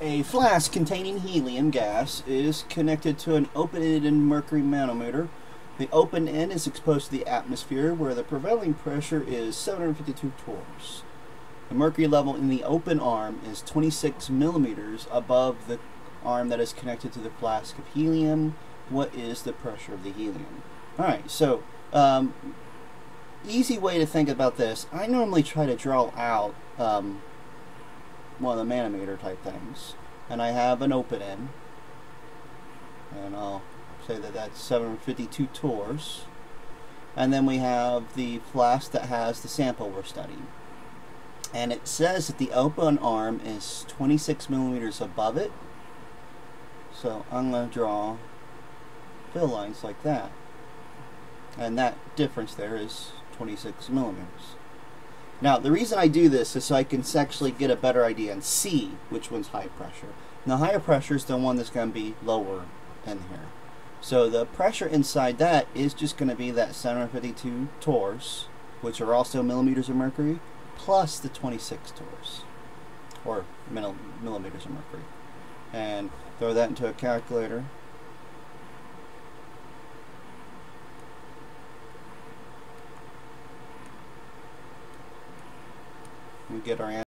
A flask containing helium gas is connected to an open-ended mercury manometer. The open end is exposed to the atmosphere where the prevailing pressure is 752 torrs. The mercury level in the open arm is 26 millimeters above the arm that is connected to the flask of helium. What is the pressure of the helium? Alright, so um, easy way to think about this, I normally try to draw out um, one of the manometer type things. And I have an open end. And I'll say that that's 752 torrs. And then we have the flask that has the sample we're studying. And it says that the open arm is 26 millimeters above it. So I'm going to draw fill lines like that. And that difference there is 26 millimeters. Now, the reason I do this is so I can actually get a better idea and see which one's high pressure. The higher pressure is the one that's going to be lower in here. So the pressure inside that is just going to be that 752 torrs, which are also millimeters of mercury, plus the 26 torrs, or millimeters of mercury. And throw that into a calculator. We get our answer.